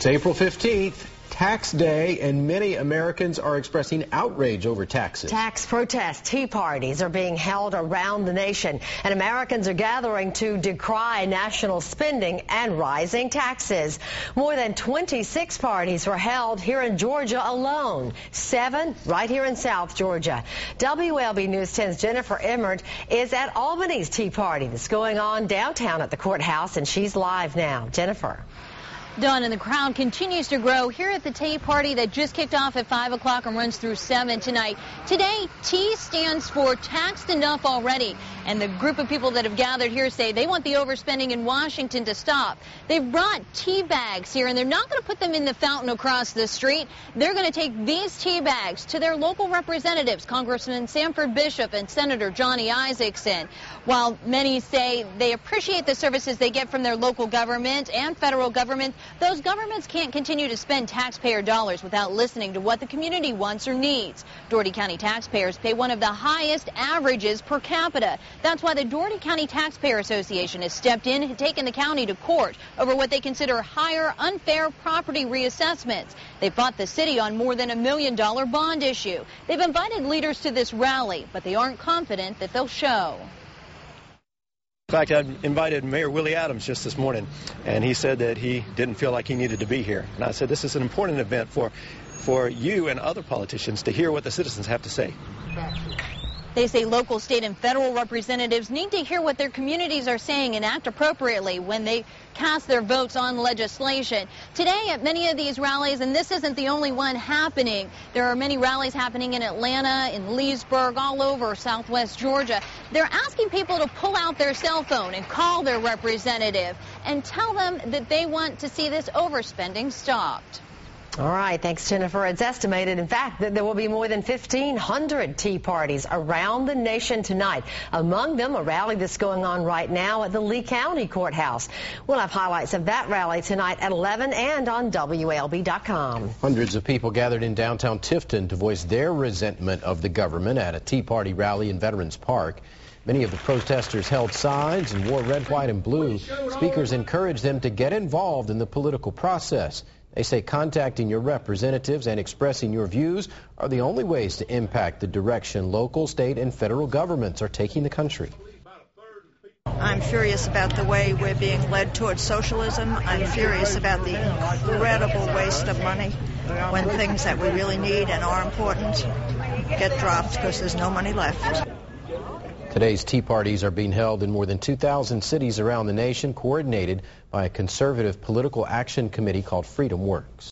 It's April 15th, tax day, and many Americans are expressing outrage over taxes. Tax protests, tea parties are being held around the nation, and Americans are gathering to decry national spending and rising taxes. More than 26 parties were held here in Georgia alone, seven right here in South Georgia. WALB News 10's Jennifer Emmert is at Albany's tea party that's going on downtown at the courthouse, and she's live now. Jennifer. Dawn and the crowd continues to grow here at the tea party that just kicked off at 5 o'clock and runs through 7 tonight. Today, T stands for taxed enough already. And the group of people that have gathered here say they want the overspending in Washington to stop. They've brought tea bags here, and they're not going to put them in the fountain across the street. They're going to take these tea bags to their local representatives, Congressman Sanford Bishop and Senator Johnny Isakson. While many say they appreciate the services they get from their local government and federal government, those governments can't continue to spend taxpayer dollars without listening to what the community wants or needs. Dougherty County taxpayers pay one of the highest averages per capita. That's why the Dougherty County Taxpayer Association has stepped in and taken the county to court over what they consider higher unfair property reassessments. They fought the city on more than a million dollar bond issue. They've invited leaders to this rally, but they aren't confident that they'll show. In fact, I invited Mayor Willie Adams just this morning, and he said that he didn't feel like he needed to be here. And I said, this is an important event for, for you and other politicians to hear what the citizens have to say. They say local, state, and federal representatives need to hear what their communities are saying and act appropriately when they cast their votes on legislation. Today at many of these rallies, and this isn't the only one happening, there are many rallies happening in Atlanta, in Leesburg, all over southwest Georgia. They're asking people to pull out their cell phone and call their representative and tell them that they want to see this overspending stopped. All right, thanks, Jennifer. It's estimated, in fact, that there will be more than 1,500 tea parties around the nation tonight. Among them, a rally that's going on right now at the Lee County Courthouse. We'll have highlights of that rally tonight at 11 and on WALB.com. Hundreds of people gathered in downtown Tifton to voice their resentment of the government at a Tea Party rally in Veterans Park. Many of the protesters held signs and wore red, white, and blue. Speakers encouraged them to get involved in the political process. They say contacting your representatives and expressing your views are the only ways to impact the direction local, state, and federal governments are taking the country. I'm furious about the way we're being led towards socialism. I'm furious about the incredible waste of money when things that we really need and are important get dropped because there's no money left. Today's tea parties are being held in more than 2,000 cities around the nation, coordinated by a conservative political action committee called Freedom Works.